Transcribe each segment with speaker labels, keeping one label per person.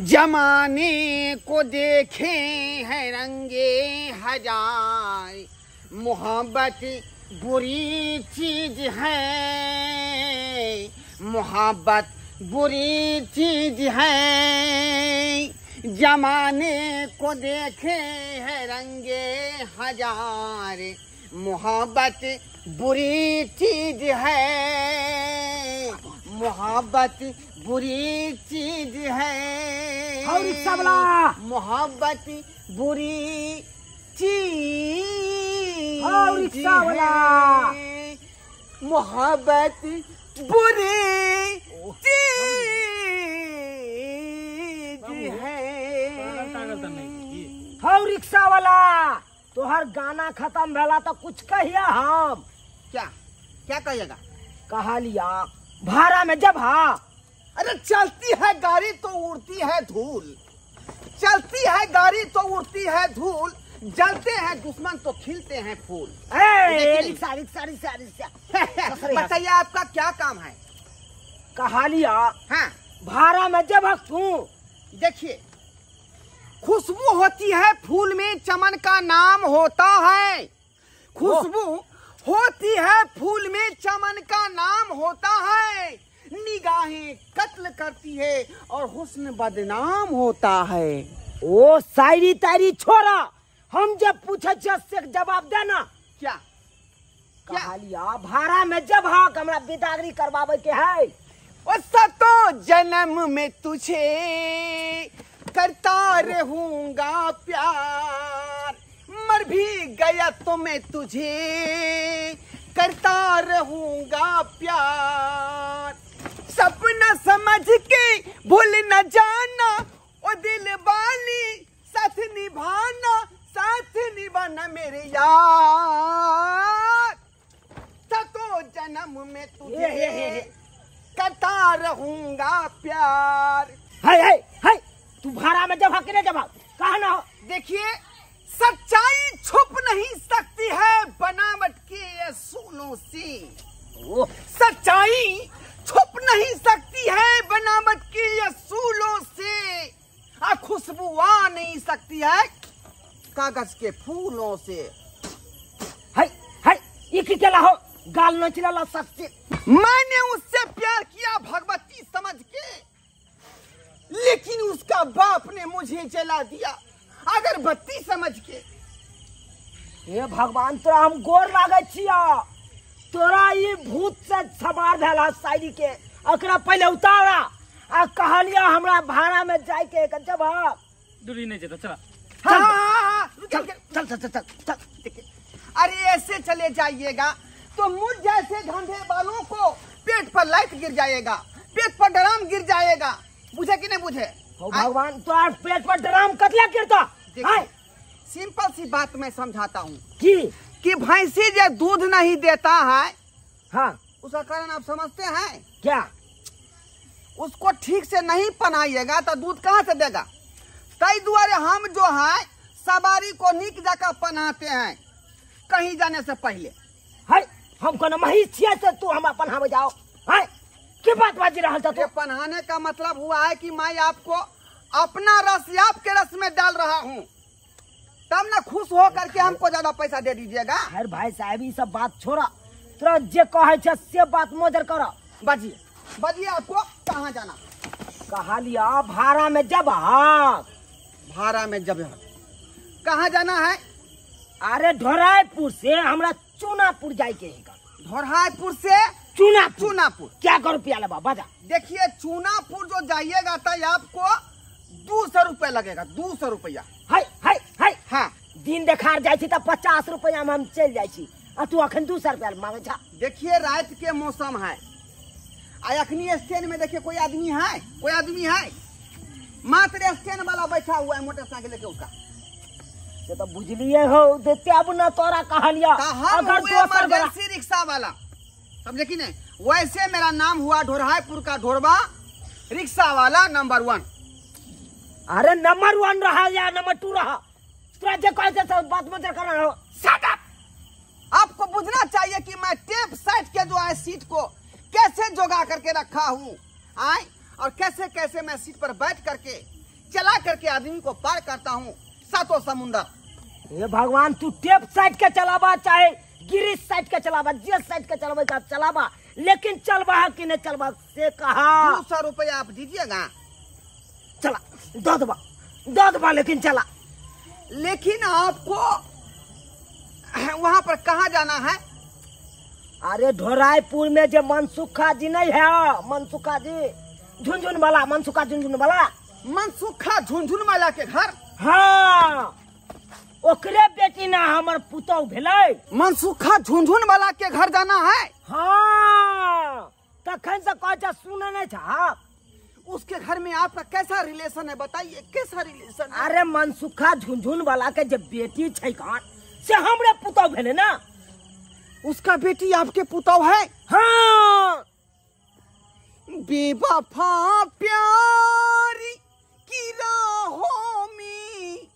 Speaker 1: जमाने को देखे हैं रंगे हज़ार मोहब्बत बुरी चीज़ है। मोहब्बत बुरी चीज़ है। जमाने को देखे हैं रंगे हज़ार। मोहब्बत बुरी चीज़ है। मोहब्बत बुरी चीज़ है
Speaker 2: और रिक्शा वाला।
Speaker 1: मोहब्बत बुरी चीज़
Speaker 2: और रिक्शा वाला।
Speaker 1: है। मोहब्बत बुरी चीज़ है
Speaker 2: हौ रिक्शा वाला तोहर गाना खत्म भेला तो कुछ कहिया हम
Speaker 1: क्या क्या कहिएगा
Speaker 2: कहा लिया भाड़ा में जब हा।
Speaker 1: अरे चलती है गाड़ी तो उड़ती है धूल। चलती है गाड़ी तो उड़ती है धूल। जलते हैं दुश्मन तो खिलते हैं फूल।
Speaker 2: ए,
Speaker 1: देखिए।
Speaker 2: Rickshaw rickshaw rickshaw rickshaw.
Speaker 1: बताइए आपका क्या काम है?
Speaker 2: कहा लिया
Speaker 1: हाँ।
Speaker 2: भाड़ा में जब तू
Speaker 1: देखिए खुशबू होती है फूल में चमन का नाम होता है। खुशबू होती है फूल में चमन का नाम होता है। निगाहें कत्ल करती है और हुस्न बदनाम होता है।
Speaker 2: ओ शायरी तायरी छोड़ा हम जब पूछे छियै से जवाब देना।
Speaker 1: क्या? क्या?
Speaker 2: लिया भाड़ा में जब हक हमरा बिदागरी करवावे के है।
Speaker 1: ओ सतो जन्म में तुझे करता रहूँगा प्यार। मर भी गया तो मैं तुझे करता रहूँगा प्यार। सपना समझ के भूल न जाना ओ दिल वाली साथ निभाना साथ निभाना मेरे यार। सतो जन्म में तुझे
Speaker 2: ये, ये, ये।
Speaker 1: करता रहूँगा प्यार।
Speaker 2: है है है तू भाड़ा में जब हक जब कहा ना हो।
Speaker 1: देखिए सच्चाई छुप नहीं सकती है बनावट के असूलों से। सच्चाई छुप नहीं सकती है बनावट के असूलों से। खुशबू आ नहीं सकती है कागज़ के फूलों से।
Speaker 2: है है ये की केला हो? गाल न चिला सस्ते
Speaker 1: मैंने उससे प्यार किया भगवती समझ के लेकिन उसका बाप ने मुझे जला दिया। अगर बत्ती समझ के।
Speaker 2: हे भगवान तोरा हम गोर लागे छिया। तोरा ये भूत से सवार भेला शायरी के। अकरा पहले उतारा आ कहलिया हमरा भाड़ा में जाय के एक जब
Speaker 3: दूरी नहीं जेता चला।
Speaker 1: हाँ, हाँ, हाँ,
Speaker 2: चल चल चल चल चल
Speaker 1: अरे ऐसे चले जाइएगा तो मुझ जैसे धंधे वालों को पेट पर लाइट गिर जाएगा पेट पर ड्राम गिर जाएगा। बुझे कि नहीं बुझे?
Speaker 2: भगवान तोर पेट पर ड्राम कतला गिरता?
Speaker 1: देखिए, सिंपल सी बात मैं समझाता हूँ।
Speaker 2: की
Speaker 1: कि भैंसी जो दूध नहीं देता है
Speaker 2: हाँ।
Speaker 1: उसका कारण आप समझते हैं?
Speaker 2: क्या?
Speaker 1: उसको ठीक से नहीं पनाइएगा तो दूध कहाँ से देगा? तई दुआरे हम जो है सवारी को निक जाकर पनाते हैं कहीं जाने से पहले।
Speaker 2: है हम महिष छिया से तू हम अपन हम जाओ। है की बात बाजी रहल था
Speaker 1: पनाने का मतलब हुआ है कि मैं आपको अपना रस आपके रस में डाल रहा हूँ। तब ना खुश हो करके हमको ज़्यादा पैसा दे दीजिएगा।
Speaker 2: हर भाई साहब ई सब बात छोड़ा। तोरा जे कहे से बात मोजर कर।
Speaker 1: बजिए बजिए आपको कहाँ जाना?
Speaker 2: कहा लिया भाड़ा में जब
Speaker 1: भाड़ा में जब कहाँ जाना है?
Speaker 2: अरे ढोरायपुर से हमरा चूनापुर जाए के
Speaker 1: धोरहापुर से
Speaker 2: चूनापुर।
Speaker 1: चूनापुर।
Speaker 2: क्या कर लेबा बजा
Speaker 1: देखिए चूनापुर जो जाइएगा तो आपको दो सौ रुपया लगेगा दो सौ रुपया।
Speaker 2: है है है
Speaker 1: हाँ।
Speaker 2: दिन देखार जाय छी त पचास रुपया में हम चल जाय छी। आ तू अखन दू सौ रुपया मांगे छा
Speaker 1: देखिए रात के मौसम है। आ अखनी स्टैंड में देखिए कोई आदमी है? कोई आदमी है? मात्र स्टैंड वाला बैठा हुआ है मोटरसाइकिल लेके उसका
Speaker 2: से तो बुझलिए हो देते अब न तोरा कहलिया अगर दोसर
Speaker 1: इमरजेंसी रिक्शा वाला। समझे कि नहीं? वैसे मेरा नाम हुआ ढोरहापुर का ढोरवा। रिक्शा वाला नंबर वन
Speaker 2: अरे नंबर वन रहा या नंबर टू रहा? तोरा जे कहे से बात मत करना हो
Speaker 1: Shut आपको बुझना चाहिए कि मैं टेप साइड के जो है सीट को कैसे जोगा करके रखा हूँ। आए और कैसे कैसे मैं सीट पर बैठ करके चला करके आदमी को पार करता हूँ। सातों समुंदर।
Speaker 2: ये भगवान तू टेप साइड के चलावा चाहे गिरिश साइड के चलावा जिस साइड के चलावा चलावा लेकिन चलवा कि नहीं चलवा से कहा?
Speaker 1: दो सौ रुपया आप दीजिएगा।
Speaker 2: चला दो दबा दो दबा लेकिन चला।
Speaker 1: लेकिन आपको वहाँ पर कहाँ जाना है?
Speaker 2: अरे ढोरायपुर में जो मनसुखा जी नहीं है मनसुखा जी झुनझुन वाला मनसुखा झुनझुन वाला।
Speaker 1: मनसुखा झुनझुन माला के घर?
Speaker 2: हाँ ओकरे बेटी ना हमर पुतौ भेलै।
Speaker 1: मनसुखा झुनझुन वाला के घर जाना है?
Speaker 2: हाँ तखन से कह सुने नहीं था
Speaker 1: उसके घर में आपका कैसा रिलेशन है? बताइए कैसा रिलेशन है?
Speaker 2: अरे मनसुखा झुनझुन वाला के जब बेटी छै कहाँ से हमरे पुतौ भेलै ना?
Speaker 1: उसका बेटी आपके पुतौ है?
Speaker 2: हाँ।
Speaker 1: बेवफा प्यारी की राहों में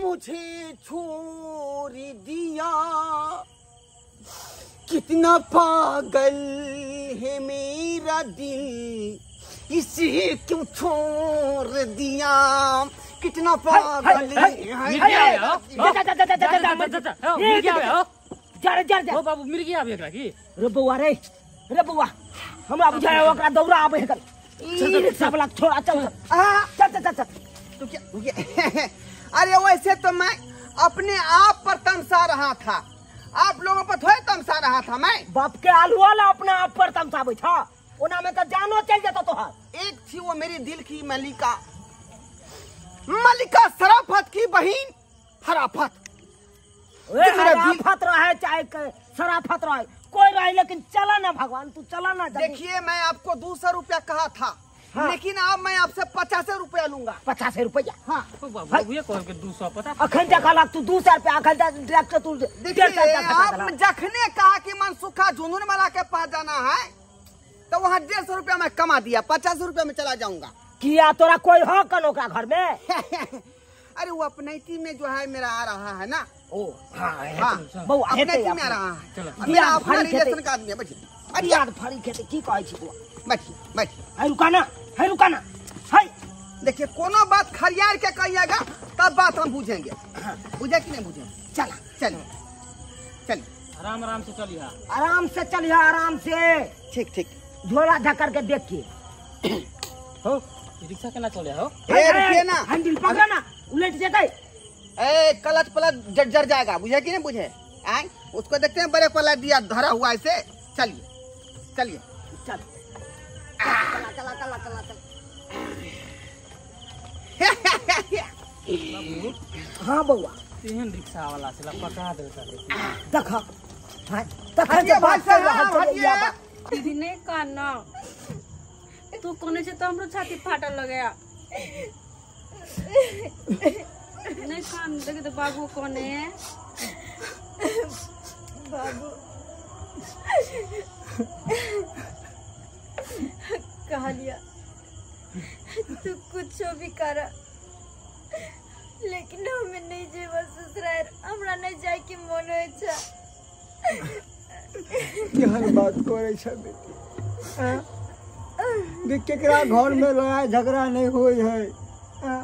Speaker 1: मुझे छोड़ दिया। कितना पागल है मेरा दिल। इसे क्यों छोड़ दिया कितना पागल है
Speaker 2: दौरा आबे
Speaker 1: अरे वैसे तो मैं अपने आप पर तमसा रहा था आप लोगों पर थोड़े तमसा रहा था मैं
Speaker 2: बाप के आलू वाला अपने आप पर तमसा बैठा ओना में तो जानो चल जतो तोहर
Speaker 1: एक थी वो मेरी दिल की मलिका। मलिका सराफत की बहन फराफत।
Speaker 2: हराफत रहे चाहे के सराफत रहे कोई रहे लेकिन चला ना भगवान तू चला ना
Speaker 1: देखिए मैं आपको दो सौ रुपया कहा था
Speaker 2: हाँ।
Speaker 1: लेकिन अब मैं आपसे पचास रुपया लूँगा।
Speaker 2: पचास रुपया?
Speaker 1: हाँ।
Speaker 3: हो बाबू बाबू ये कह के 200 पता
Speaker 2: अखन तक लाग तू दू सौ रुपया अखन तू सौ
Speaker 1: जखने कहा कि मनसुखा झुंझुन वाला के पास जाना है? तो वहाँ डेढ़ सौ रुपया मैं कमा दिया पचास रुपया में चला जाऊँगा।
Speaker 2: किया तोरा कोई हो कन ओकरा घर में?
Speaker 1: अरे वो अपनैती में जो है मेरा आ रहा है ना।
Speaker 2: ओ हाँ
Speaker 1: हाँ
Speaker 2: बौआ
Speaker 1: अपनैती में आ रहा है।
Speaker 3: चलो।
Speaker 1: मेरा अपना रिलेशन का आदमी है बैठिए
Speaker 2: दियाद फड़ी खेते की कहै छी बौआ है रुका ना है रुका ना है।
Speaker 1: देखिए कोनो बात खरियार के कहिएगा तब बात हम बुझेंगे। बुझे कि नहीं बुझे?
Speaker 2: चला
Speaker 1: चलिए। चलिए।
Speaker 3: आराम आराम से चलिए।
Speaker 2: आराम से चलिए आराम से।
Speaker 1: ठीक ठीक।
Speaker 2: झोला ढकर के देख के
Speaker 3: हो रिक्शा केना चले हो?
Speaker 1: ए रुकिए ना।
Speaker 2: हैंडल पकड़ ना। उलट जेतै।
Speaker 1: ए कलच पलच जर जर जाएगा बुझे कि नहीं बुझे? आए उसको देखते हैं बड़े पलट दिया धरा हुआ ऐसे चलिए चलिए।
Speaker 2: चल। चला चला चला चला चला हाँ बौआ
Speaker 3: तेहन रिक्शा वाला से पका दे साले।
Speaker 2: देख। हाँ देख
Speaker 1: हटिए भाई साहब, हटिए।
Speaker 4: दीदी नहीं काना तू कोने से तो हमरो छाती फाटल लगया नहीं कान देखे तो बाबू कोने है बाबू कहा लिया तू कुछ भी कर लेकिन हमें नहीं जेवा ससुराल हमरा नहीं जाए के मन होय छै
Speaker 5: बात छ बेटी। हाँ? घर में लड़ाई झगड़ा नहीं होई है। हाँ?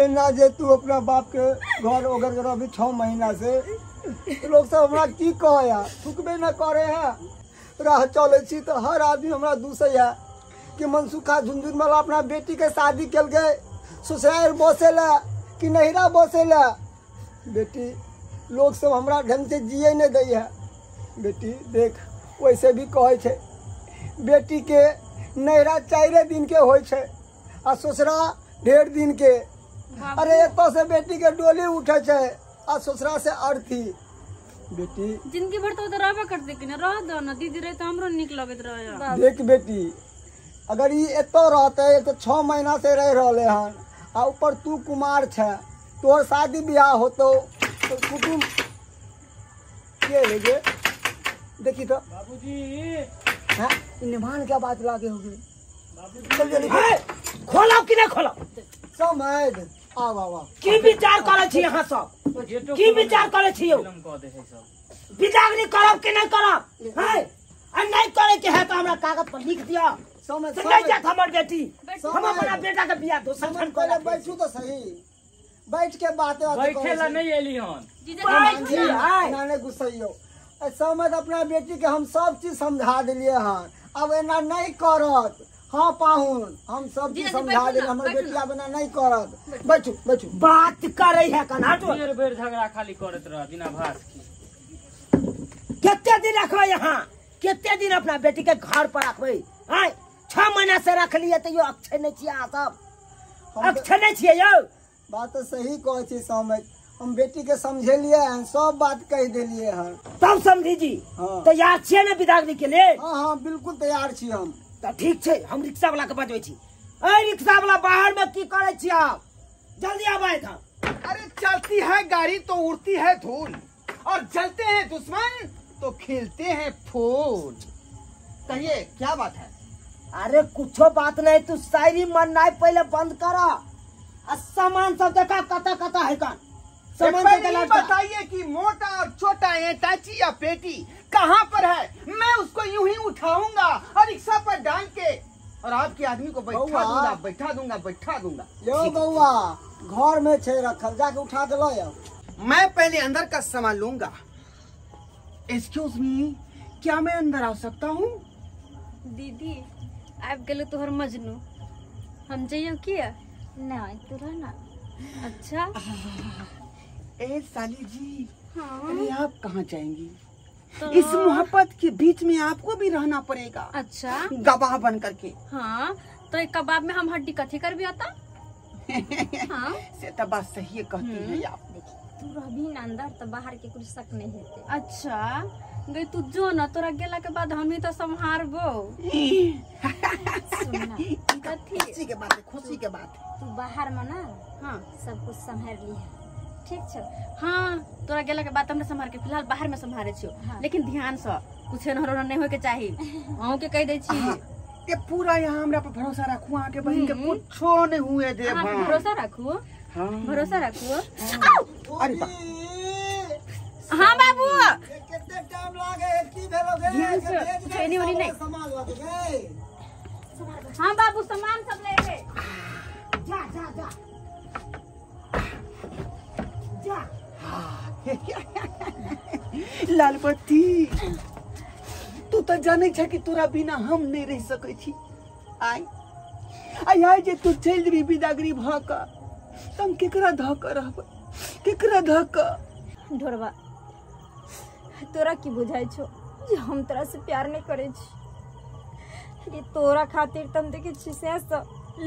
Speaker 5: एना जे तू अपना बाप के घर ओगर कर अभी छह महीना से तो लोग सब हमरा की कहे या थुकबे न करे है। राह चले छी तो हर आदमी हमरा दूसै है कि मनसुखा झुंझुन वाला अपना बेटी के शादी कल गए ससुराल बसे ला कि नहिरा बसे बेटी, लोग सब हमरा ढंग से जिए नहीं दै है। बेटी देख वैसे भी कहै छै बेटी के नैरा चारे दिन के होइ छै आ ससुरा ढेर दिन के। अरे एतऽ से बेटी के डोली उठे छै आ ससुरा से अर्थी बेटी।
Speaker 4: ज़िंदगी भर तो रहबे करते कि रह दो ना दीदी रहे तो हमरो निक लगत रहे।
Speaker 5: देख बेटी अगर ई एतऽ रहतै तऽ छः महीना से रह रहले हन आ ऊपर तू कुमार छै तोहर शादी ब्याह होतौ तो कुटुम के देखी तो।
Speaker 3: बाबूजी।
Speaker 5: हाँ? ई क्या बात लागे होगी चल जल्दी।
Speaker 2: खोलो कि नहीं खोलो
Speaker 5: समझ आव आव आव
Speaker 2: की विचार करे छी अहाँ सब? की विचार करे छी
Speaker 3: दे है
Speaker 2: विचार नहीं करब कि नहीं करब? है? आ नहीं करे के है तो हमरा कागज़ पर लिख दिया
Speaker 5: समय
Speaker 2: तो नहीं जात हमर बेटी? हम अपना बेटा के बियाह
Speaker 5: समय
Speaker 2: छन
Speaker 5: पहले बैठू तो सही। बैठ के बातें
Speaker 3: बैठे ला नहीं एली हन
Speaker 5: नहीं गुस्सैयो समय तो अपना बेटी के हम सब चीज़ समझा दिलिए हन। अब एना नहीं करत। हाँ पाहुन हम सब चीज़ समझा
Speaker 4: ना,
Speaker 5: हमर बेटी अब एना नहीं करत। बैठू। बैठू
Speaker 2: बात करे है कना तो
Speaker 3: बेर बेर झगड़ा खाली करत रह बिना भास की।
Speaker 2: कितने दिन रखबे यहाँ कितने दिन अपना बेटी के घर पर रखबे? आय छह महीना से रख लिए तो यो अक्षय नहीं छियै सब। अक्षय नहीं छियै यौ?
Speaker 5: बात तो सही कहै छी समय। हम बेटी के समझेलिए हन सब बात कह दिलिए हन
Speaker 2: तब समझी जी।
Speaker 5: हाँ।
Speaker 2: तैयार छियै ने विदागरी के लिए
Speaker 5: हाँ हाँ बिल्कुल तैयार छी हम।
Speaker 2: तो ठीक छै हम रिक्शा वाला के बजबै छी। अय रिक्शा वाला बाहर में की करे छी आप जल्दी आब इधर
Speaker 1: अरे चलती है गाड़ी तो उड़ती है धूल और जलते हैं दुश्मन तो खिलते हैं फूल। कहिए क्या बात है?
Speaker 2: अरे कुछो बात नहीं तू शायरी मन नहीं पहले बंद कर। आ सामान सब देखा कता कता है का सामान
Speaker 1: बताइए कि मोटा और छोटा है टाची या पेटी कहाँ पर है? मैं उसको यूँ ही उठाऊँगा और रिक्शा पर डाल के और आपके आदमी को बैठा दूँगा बैठा दूँगा बैठा दूँगा।
Speaker 5: यो बउआ घर में छे रखल जाके उठा के लो यो।
Speaker 1: मैं पहले अंदर का सामान लूँगा। एक्सक्यूज मी क्या मैं अंदर आ सकता हूँ?
Speaker 4: दीदी आबि गेलो तोहर मजनू। हम जइयो किया? नहीं तू ना अच्छा।
Speaker 1: ए साली जी
Speaker 4: हाँ।
Speaker 1: अरे आप कहाँ जाएँगी?
Speaker 4: तो
Speaker 1: इस मोहब्बत के बीच में आपको भी रहना पड़ेगा।
Speaker 4: अच्छा।
Speaker 1: गवाह बन करके।
Speaker 4: हाँ तो एक कबाब में हम हड्डी कथी कर भी आता? हाँ।
Speaker 1: से तो बात सही है कहती है आप
Speaker 6: तू रहबी ना अंदर तो बाहर के कुछ शक नहीं हेते
Speaker 4: अच्छा। गई तू जो ना तोरा गेला के बाद हम ही तो कथी?
Speaker 1: खुशी के बात है खुशी के बात है।
Speaker 6: तू बाहर में ना
Speaker 4: हाँ।
Speaker 6: सब कुछ संभाल ली है ठीक छो।
Speaker 4: हाँ तोरा गेला के बाद हमने संभार के फ़िलहाल बाहर में संभारे छियो।
Speaker 6: हाँ।
Speaker 4: लेकिन ध्यान से कुछ एनहर नहीं होय के चाही। अहूँ के कह दै छी।
Speaker 1: हाँ, ये पूरा यहाँ हमरा पर भरोसा रखू बहन के
Speaker 4: हम्म।
Speaker 1: कुछो नहीं हुए दे
Speaker 4: अहाँ भरोसा रखू?
Speaker 1: हाँ।
Speaker 4: भरोसा रखू?
Speaker 1: अरे बा।
Speaker 4: हाँ बाबू।
Speaker 5: कितने टाइम लागे की भेलो
Speaker 4: ध्यान से, छेनी ओनी नहीं।
Speaker 5: सामान
Speaker 4: हाँ बाबू सामान सब ले ले
Speaker 1: लाल बत्ती। तू तो जाने छ कि तोरा बिना हम नहीं रह सकै छी। आइ आई आइ जे तू चल जेबी बिदागरी भ क त हम केकरा ध क रहबै? केकरा ध क?
Speaker 6: ढोरबा, तोरा की बुझाई छो जे हम तोरा से प्यार नहीं करे छी? ये तोरा खातिर तम देखे छी से से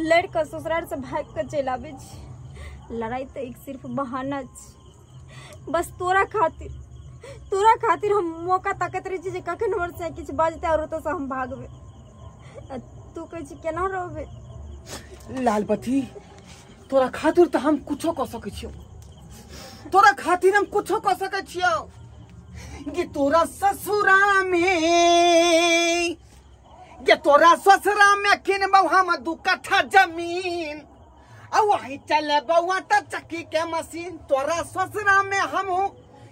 Speaker 6: लड़ के ससुराल से भाग के चल आवे छी? लड़ाई तो एक सिर्फ़ बहाना छी। बस तोरा खातिर तोरा खातिर हम मौका ताकत रही जे कखन हमर से किछ बाजते और तो से हम भागबे। तू कहै छी केना रहबे?
Speaker 1: लाल बत्ती तोरा खातिर त हम कुछो क सकै छियो। तोरा खातिर हम कुछो क सकै छियो। ये तोरा ससुरा में ये तोरा ससुरा में किनबौ हम दू कट्ठा ज़मीन। आ वही चले बउआ त चक्की के मशीन। तोरा ससुरा में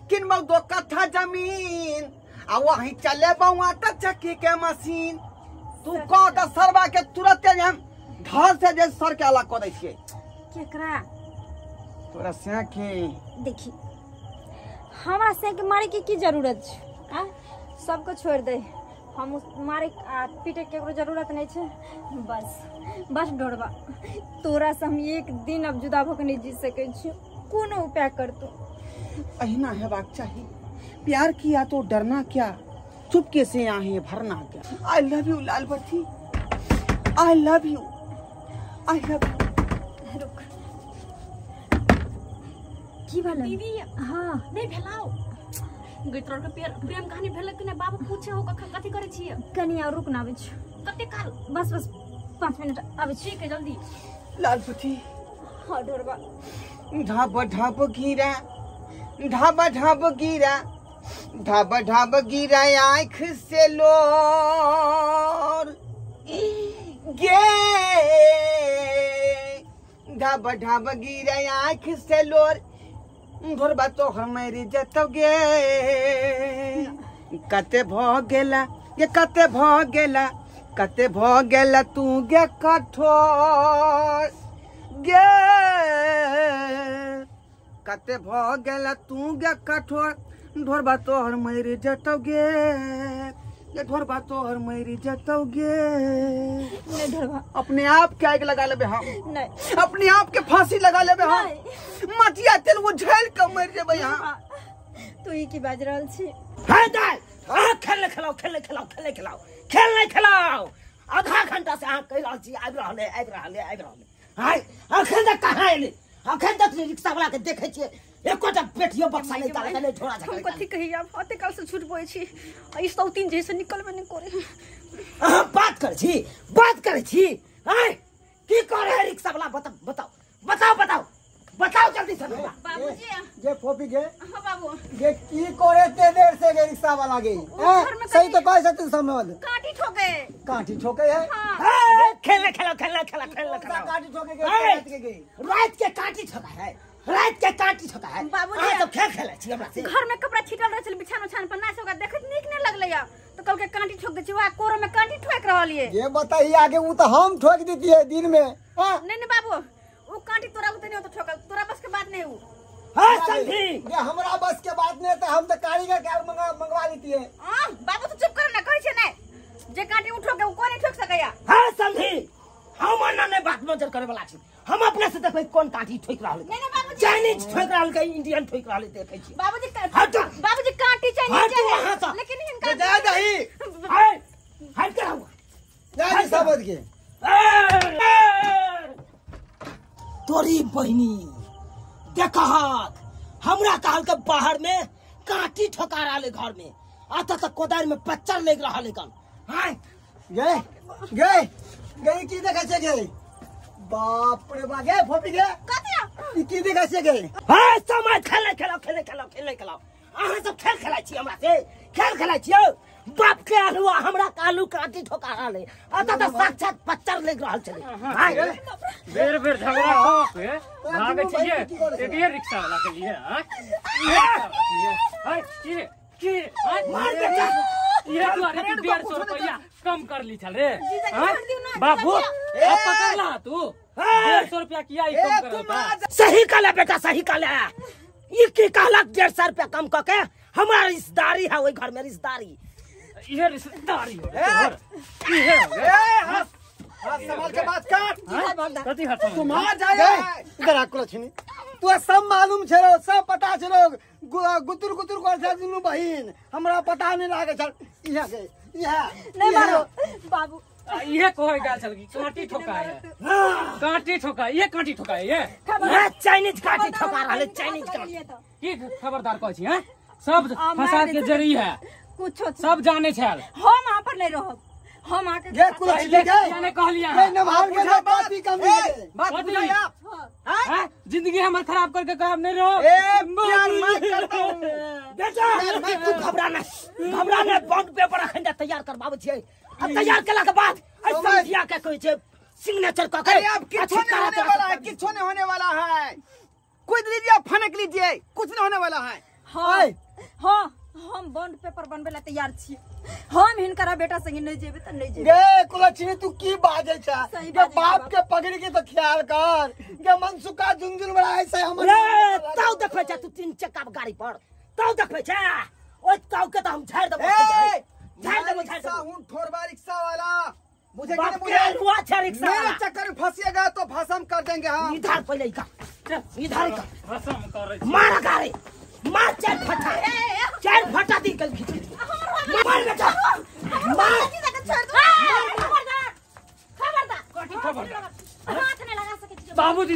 Speaker 1: हम किनबौ दो कट्ठा ज़मीन? आ वही चले बउआ त चक्की के मशीन। तू कह त सरबा के तुरंत हम धर से जे सर के अलग कर दै छियै।
Speaker 6: केकरा?
Speaker 1: तोरा से के
Speaker 6: देखी हमरा से के मारे के की ज़रूरत छै? आ? सबको छोड़ दे। हम मारे पीटे के ककरो ज़रूरत नहीं छै। बस बस डोरबा। तोरा से हम एक दिन अब जुदा भऽ नहीं जी सकै छी कोनो उपाय कर तू।
Speaker 1: अहिना हेबाक चाही। प्यार किया तो डरना क्या? चुपके से आहे भरना क्या? आई लव यू लाल बत्ती I love you I love you
Speaker 6: की भेलै
Speaker 4: दीदी
Speaker 6: हाँ
Speaker 4: नहीं भेलाओ। गई तोर के प्यार प्रेम कहानी भेल कि बाबू पूछे हो कखन कथी करे छियै?
Speaker 6: कनी और रुक ना आबै छै
Speaker 4: कते काल?
Speaker 6: बस बस पाँच मिनट आबै छै
Speaker 4: ठीक है जल्दी?
Speaker 1: लाल बत्ती
Speaker 6: हाँ डोरबा।
Speaker 1: ढाब ढाब गिरा ढाब ढाब गिरा ढाब ढाब गिरा, आँख से लोर। गे! ढाब ढाब गिरा, आँख से लोर। घोरबा तो हमारी जतौ गे। कते भ गेला, ये कते भ गेला, कते भ गेल तू गे कठोर। गे! कते भ गेल तू गे कठोर? ढोरबा तोहर मरि जतौ गे। गे ढोरबा तोहर मरि जतौ गे।
Speaker 6: नहीं ढोरबा
Speaker 1: अपने आप के आग लगा लेबे हम।
Speaker 6: नहीं।
Speaker 1: अपने आप के फांसी लगा लेबे हम। मटिया तेल वो झेल के मर जेबे यहाँ।
Speaker 6: तू ही की बाज रहल छी?
Speaker 2: है दाई अहाँ खेल खेलाओ खेल खेलाओ खेल खेलाओ खेल नहीं खेलाओ आधा घंटा से अहाँ कहि रहल छी आबि रहल है आबि रहल है आबि रहल है हाय अखन तक कहाँ एलै अखन तक रिक्शा वाला के देखे छियै। एकोटा पेटियो बक्सा नहीं ताले नहीं छोड़ा
Speaker 6: हम
Speaker 2: जा
Speaker 6: कथी कही आब? अते काल से छूट पड़े छी। ई सौतीन जैसे निकल में नहीं करे।
Speaker 2: अहाँ बात कर छी? बात करे छी? आय की करे है रिक्शा वाला? बताओ बताओ बताओ बताओ बताओ जल्दी से।
Speaker 6: बाबूजी
Speaker 5: जे फोपी गे
Speaker 6: हाँ बाबू।
Speaker 5: जे की करे ते देर से गे रिक्शा वाला गे हैं? सही तो
Speaker 6: कहीं-
Speaker 5: सकते समझ
Speaker 6: काटी ठोके।
Speaker 5: काठी ठोके है?
Speaker 6: हाँ।
Speaker 2: खेलने खेलो खेलने खेलो खेलने खेलो
Speaker 5: काठी ठोके गे रात के गे
Speaker 2: रात के काटी छका है रात के काटी छका है।
Speaker 6: बाबूजी।
Speaker 2: अहाँ सब खेल खेले छी हमरा से
Speaker 6: घर में कपड़ा छिटल रहे छल बिछान उछान पर नाच होगा देखत नीक नहीं लगले या। तो कल के कांटी ठोक दे छी कोरो में कांटी ठोक रहल ये
Speaker 5: ये बताइए आगे वो तो हम ठोक देती है दिन में। हाँ?
Speaker 6: नहीं नहीं बाबू। कांटी तोरा उते नहीं हो तो ठोका तोरा बस के बात नहीं हो
Speaker 2: हाँ समझी
Speaker 5: ये हमारा बस के बात नहीं है तो हम तो कारीगर के मंगा मंगवा लेती है
Speaker 6: हाँ बाबू तो चुप कर ना कहै छै नहीं जे कांटी उठो के वो कोनी ठोक सकैया
Speaker 2: हाँ समझी हम अन्ना ने बात नज़र करे वाला छी। हम अपने से देखबै कोन काठी ठोक रहल
Speaker 6: नहीं नहीं बाबूजी।
Speaker 2: चाइनीज़ ठोक रहल के इंडियन ठोक रहल देखे छी
Speaker 6: बाबूजी का
Speaker 2: हट।
Speaker 6: बाबूजी कांटी
Speaker 2: वहाँ से।
Speaker 6: है लेकिन इनका
Speaker 1: जा दही।
Speaker 2: हट कर हुआ
Speaker 5: जानी सबद के
Speaker 2: तोरी बहनी देखहत हमरा कहल के बाहर में काटी ठोका रहले घर में। आता तक कोदार में पच्चर लेग रहल कन हाय
Speaker 5: गे गे गे की देखै छै गे? बाप रे बा गे फोपी गे
Speaker 6: कतिया
Speaker 5: की देखै छै गे?
Speaker 2: हाय समय खेले खेलो खेले खेलो खेले खेलो। अहाँ सब खेल खेलाइ छी हमरा से? खेल खेलाइ छियौ? बाप के आलुआ हमरा कालू काटी ठोका रहले। आता तक साक्षात पच्चर लेग रहल छले। हाय
Speaker 3: बेर बेर झगड़ा हो के भागे छिए ये रिक्शा वाला के लिए हाँ? हाय की की
Speaker 2: मार जा।
Speaker 3: ये तुम्हारे की डेढ़ सौ रुपया कम कर ली चल रे। हाँ? बाबू अब पकड़ ला तू? डेढ़ सौ रुपया किया ही कम कर
Speaker 2: सही कहले बेटा सही कहले। ये की कहलक डेढ़ सौ रुपया कम कऽ के? हमारा रिश्तेदारी है ओहि घर में रिश्तेदारी।
Speaker 3: ये रिश्तेदारी हो ये हो। गया।
Speaker 1: ए हाथ हाथ संभाल के बात कर।
Speaker 3: कथी हट
Speaker 1: तुम आ जाए
Speaker 5: इधर आ कुल छिनी तू सब मालूम छलो सब पता गु- गुतुर गुतुर कर छै दुनू बहिन। हमरा पता नहीं लागे छल। इहा गे इहा।
Speaker 6: नहीं
Speaker 5: इहा।
Speaker 6: बाबू
Speaker 3: ये कहे गया चल की कांटी ठोका है। कांटी ठोका ये कांटी ठोका है ये।
Speaker 2: हाँ, चाइनीज़ काटी ठोका रहले चाइनीज़ काटी।
Speaker 3: की खबरदार कहै छी हैं? सब फंसा के जरी है।
Speaker 6: कुछो
Speaker 3: सब जाने छल।
Speaker 6: हम वहाँ पर नहीं रहब। हम आके
Speaker 5: कुल
Speaker 3: मैंने
Speaker 5: गे नमाज़ के साथ
Speaker 1: बात।
Speaker 5: बात। कम गे
Speaker 1: बात? बुझाई आप।
Speaker 3: हैं? ज़िंदगी हमर खराब करके काम नहीं रहो।
Speaker 1: ए प्यार मैं करता हूँ।
Speaker 2: बेटा। तू घबरा नहीं घबरा नहीं बॉन्ड पेपर अखन तैयार करबाबै छियै आ तैयार केला के बाद ऐसा दिया के कहै। छै सिग्नेचर कऽ के
Speaker 1: अब किच्छो नहीं होने वाला है? किच्छो नहीं होने वाला है? कूद लीजिए फनक लीजिए। कुछ नहीं होने वाला है।
Speaker 6: हाँ। हाँ। हम बॉन्ड पेपर बनबे ला तैयार छियै हम हिनकरा बेटा संगे नहीं जेबे त नहीं जेबे।
Speaker 5: गे कुल छिनी तू की बाजे छ गे बाप के पकड़ के तो ख्याल कर। गे मनसुका झुंझुन बड़ा ऐसे हमर
Speaker 2: रे ताऊ देखबै छै तू तीन चक्का गाड़ी पर। ताऊ देखबै छै ओइ ताऊ के त हम झाड़ देबो। झाड़ देबो झाड़ देबो
Speaker 1: हूँ ठोरबा रिक्शा वाला मुझे क्या
Speaker 2: के
Speaker 1: मुझे
Speaker 2: अलुआ छै रिक्शा
Speaker 1: मेरे
Speaker 2: वाला।
Speaker 1: चक्कर में फंसिएगा तो भसम कर देंगे हम।
Speaker 2: इधर पहिले इधर इधर इधर
Speaker 3: भसम करे छी।
Speaker 2: मार गाड़ी। मार चार फटा चार फटा दी कल खींच मार बेटा मार
Speaker 3: काटी खबरदार
Speaker 6: हाथ नहीं लगा सके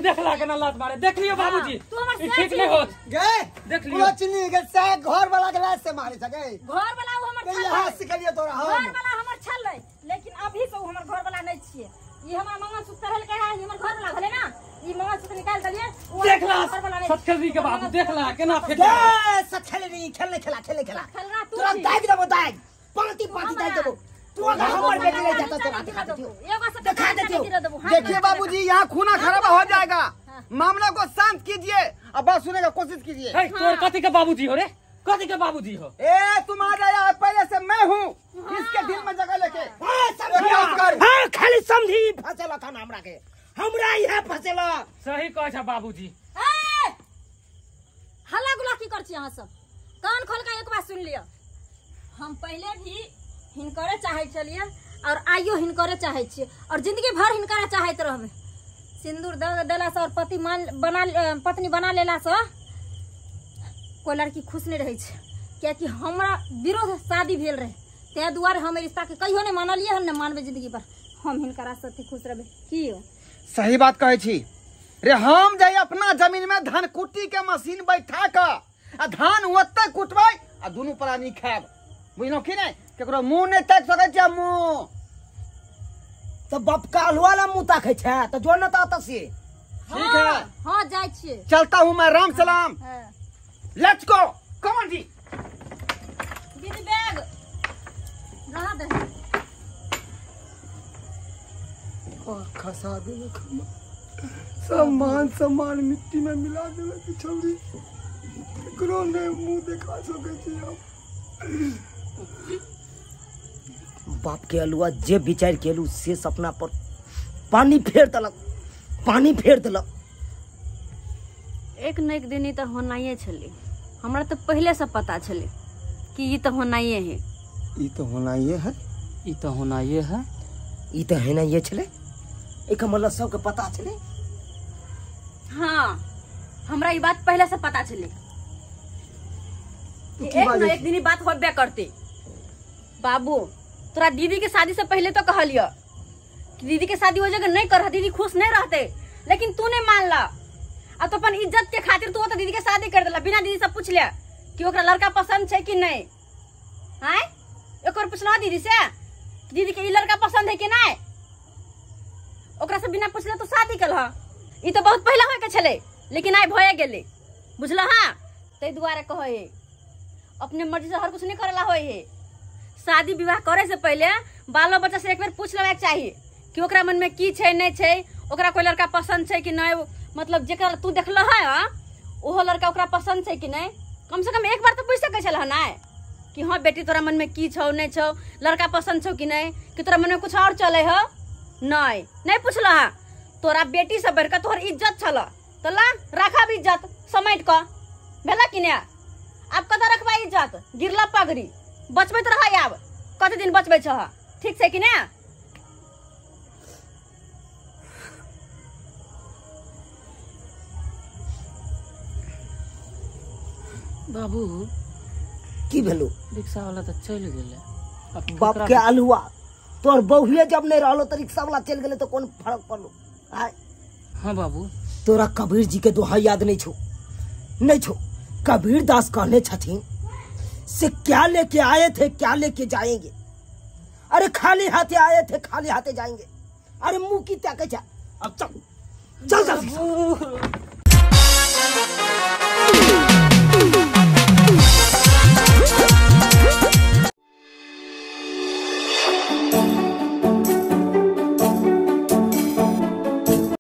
Speaker 3: बाबूजी देखला के ना लात मारे। देख लियो बाबूजी।
Speaker 6: तू
Speaker 3: ई ठीक नहीं होत
Speaker 5: गे
Speaker 3: देख लियो।
Speaker 5: कुल छिनी गे से घर वाला के लाश से मारे छ गे
Speaker 6: घर वाला वो हमर छल
Speaker 5: यहाँ
Speaker 6: है।
Speaker 5: सिखलिए तोरा
Speaker 6: घर वाला हमर छल है, लेकिन अभी से हमर घर वाला नहीं छिए ई हमर मंगलसूत्र रहल के है ई हमर घर वाला भले ना। ई मंगलसूत्र निकाल दलिए वाला नहीं
Speaker 3: सतखरी के बाबू देखला केना फेंक
Speaker 2: ए सब खेले नहीं खेलने खेला खेलने खेला।
Speaker 6: तू
Speaker 2: तोरा दाग देबो दाग पांति पांति दाग देबो। तू अगर हमर बेटी ले जाता दिखा देतियो।
Speaker 1: देखिए बाबूजी यहाँ खूना खराबा हो जाएगा। मामला को शांत कीजिए अब बात सुनने का कोशिश कीजिए।
Speaker 3: कथी के बाबूजी हो रे? कथी के बाबूजी हो?
Speaker 1: ए तुम आ जाया पहले से मैं हूँ। इसके दिल में जगह लेके?
Speaker 2: हाँ। हाँ, खाली समझी। फसेला था ना हमरा के हमरा यहाँ फसेला।
Speaker 3: सही कह छ बाबूजी।
Speaker 6: ए! हल्ला गुला की कर छी अहाँ सब? कान खोल के एक बार सुन लिया हम पहले भी हिनकरे चाहे छलिए और आइयो हिनकरे चाहे छियै। और ज़िंदगी भर हिनकरे चाहत रहबै। सिंदूर देला से और पति मान बना पत्नी बना लेला से कोई लड़की खुश नहीं रहे छै। कियाकि हमरा विरोध शादी भेल रहे। ताहि दुआरे हम रिश्ता के कहियो नहीं मानलियै हम नहीं मानबै ज़िंदगी भर। हम हिनकरा साथे खुश रहबै। की हो
Speaker 1: सही बात कहे छी। रे, हम जाई अपना ज़मीन में धान कुट्टी के मशीन बैठा के आ धान ओते कुटबै, आ दुनू प्राणी खायब। बुझलौ कि नहीं? केकरो मुँह नहीं ताकि सकै छियै मुँह।
Speaker 2: तो बाप का अलवा ला मुँह ताकै छै? तो जो न ता से।
Speaker 1: ठीक है
Speaker 6: हाँ। जाइ छियै।
Speaker 1: चलता हूँ मैं राम सलाम।
Speaker 6: हाँ।
Speaker 1: लेट्स गो कमन जी।
Speaker 6: दीदी बैग रहा दे।
Speaker 5: खसा देवे खम्मा सम्मान सम्मान मिट्टी में मिला देवे कि छौरी एकरो ने मुँह देखा सकै छी हम
Speaker 2: बाप के अलुआ जे विचार केलू से सपना पर पानी फेर देलक पानी फेर देलक।
Speaker 4: एक न एक दिन ई तऽ होनाइए छलै। हमरा तऽ पहिले से पता छलै कि ई तऽ होनाइए है।
Speaker 5: ई तो होना ये है।
Speaker 3: ई तऽ होनाइए है।
Speaker 2: ई तो है ना ये छले। एकर मतलब सबके पता छले।
Speaker 4: हाँ हमरा ई बात पहले से पता की एक न एक दिन बात होबे करते। बाबू तोरा दीदी के शादी से पहले तो कहलियो कि दीदी के शादी हो जगह नहीं कर दीदी खुश नहीं रहते। लेकिन तू नहीं मान ला आ तो अपन इज़्ज़त के खातिर तू तो दीदी के शादी कर दिला, बिना दीदी से पूछ लिया कि ओकरा लड़का पसंद है कि नहीं। आय? एक बार पूछना दीदी से दीदी के लड़का पसंद है कि नहीं? ओकरा से बिना पूछले तो शादी कल ई तो बहुत पहले होके छले, लेकिन आइ भए गेले। बुझल हाँ? ताहि दुआरे कहे है। अपने मर्ज़ी से हर कुछ नहीं करेला होय है। शादी विवाह करे से पहले बालो बच्चा से एक बार पूछ लेबाक चाहिए कि ओकरा मन में की छै, नहीं छै। ओकरा कोई लड़का पसंद छै कि नहीं? मतलब जेकरा तू देखल है ओहो लड़का ओकरा पसंद छै कि नहीं? कम से कम एक बार तो पूछ सकै छल ना कि हाँ बेटी, तोरा मन में की छौ, नहीं छौ? लड़का पसंद छौ कि नहीं? कि तोरा मन में कुछ और चले हो? नहीं। नहीं पूछल हाँ। तोरा बेटी से बढ़कर तोहर इज़्ज़त छल। तो ला, रखब इज़्ज़त, समेट क भेला कि नहीं? आब कतऽ रखबा इज़्ज़त? गिरला पगड़ी। बचबैत रह आब। कते दिन बचबै छह? ठीक छै कि नहीं?
Speaker 3: बाबू
Speaker 2: की भेलो?
Speaker 3: रिक्शा वाला तऽ चलि गेलै। अब
Speaker 2: बाप के अलुआ तोर बहुए जब नहीं रहलो तो रिक्शा वाला चल गेले तो कौन फ़र्क पड़लो? आय।
Speaker 3: हाँ बाबू।
Speaker 2: तोरा कबीर जी के दोहा याद नहीं छो? नहीं छो? कबीर दास कहने छथिन से क्या लेके आए थे क्या लेके जाएँगे? अरे खाली हाथे आए थे खाली हाथे जाएँगे। अरे मुँह की त्या अब चल चल चल, चल, चल, चल